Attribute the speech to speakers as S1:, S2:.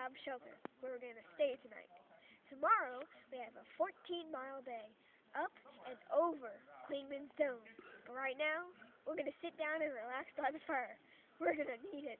S1: Knob Shelter, where we're going to stay tonight. Tomorrow, we have a 14-mile day, up and over Clingman's Dome. But right now, we're going to sit down and relax by the fire. We're going to need it.